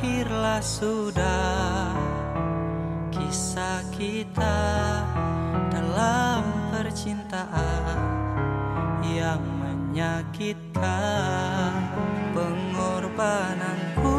berakhirlah sudah kisah kita dalam percintaan yang menyakitkan pengorbananku.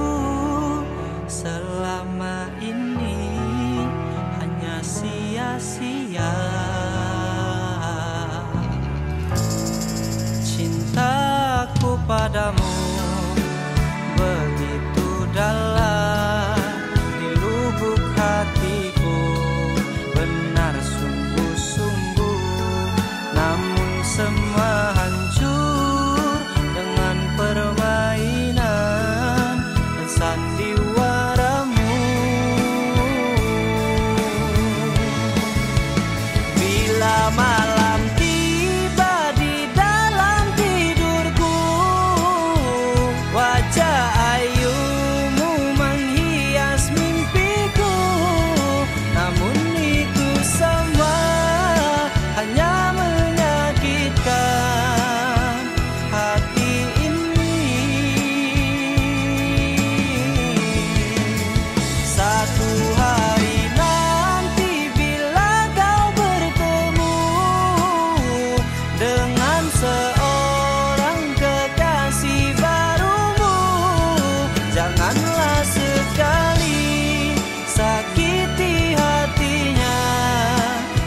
Janganlah sekali sakiti hatinya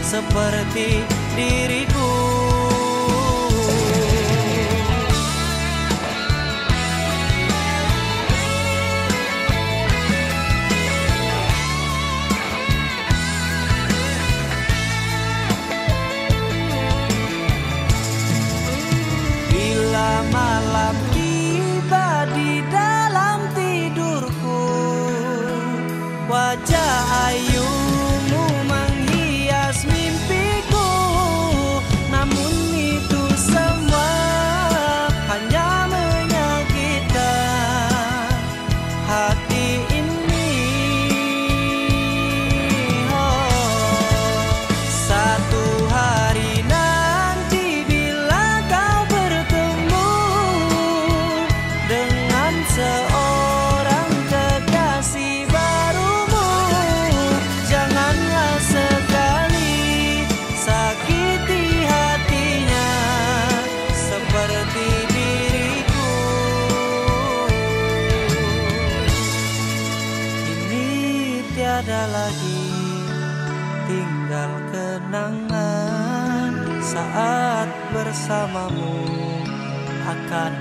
Seperti diriku. ada lagi. Tinggal kenangan saat bersamamu akan